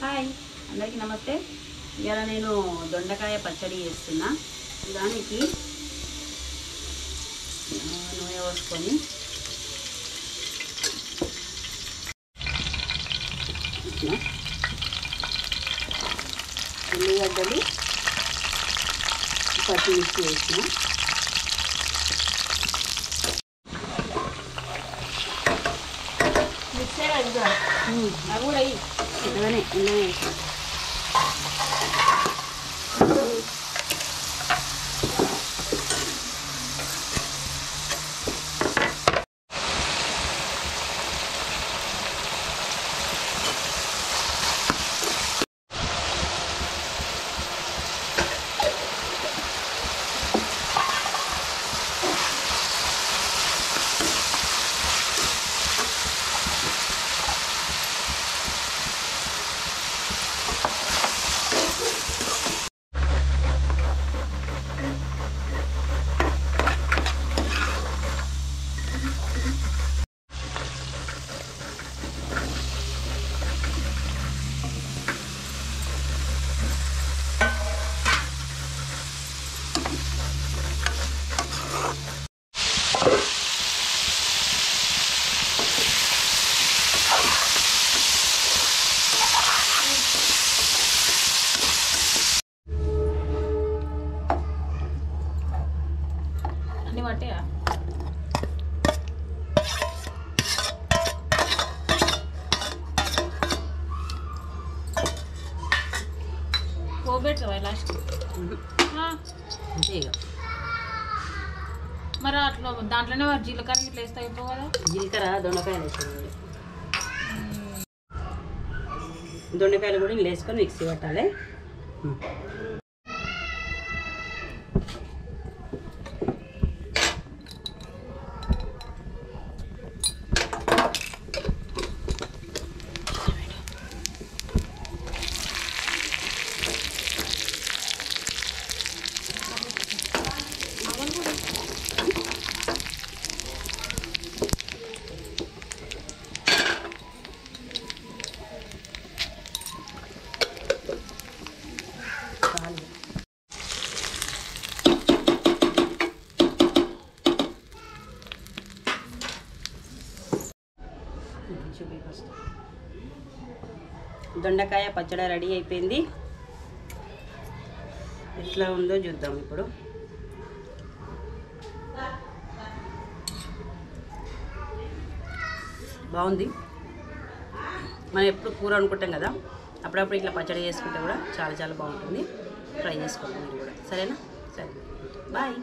Hi అందరికీ నమస్తే. ఇవాళ నేను దొండకాయ పచ్చడి చేస్తున్నా. దానికి నూనె పోసుకొని. ఉల్లిగడ్డలు పచ్చిమిర్చి వేసిన. అవి కూడా అయ్యి ఇలానే ఇలానే వేసిన అన్ని పట్టాయా పోబెట్టవా లాస్ట్? అంతే మరి అట్లా దాంట్లోనే మరి జీలకర్ర ఇట్లా వేస్తే అయిపో కదా జీలకర్ర దొండకాయలు వేసుకోవాలి దొండకాయలు కూడా వేసుకొని మిక్సీ పట్టాలి. చూపి ఫస్ట్ దొండకాయ పచ్చడి రెడీ అయిపోయింది. ఎట్లా ఉందో చూద్దాం ఇప్పుడు. బాగుంది. మనం ఎప్పుడు కూర అనుకుంటాం కదా అప్పుడప్పుడు ఇట్లా పచ్చడి చేసుకుంటే కూడా చాలా చాలా బాగుంటుంది. ట్రై చేసుకోండి మీరు కూడా. సరేనా? సరే. బాయ్